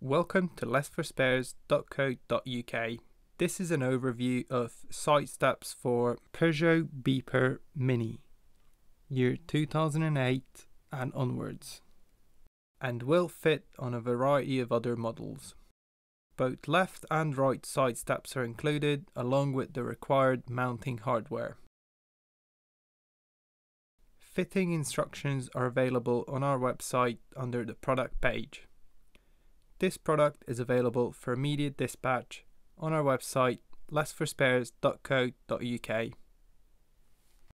Welcome to less4spares.co.uk. This is an overview of side steps for Peugeot Bipper Mini, year 2008 and onwards, and will fit on a variety of other models. Both left and right side steps are included along with the required mounting hardware. Fitting instructions are available on our website under the product page. This product is available for immediate dispatch on our website less4spares.co.uk.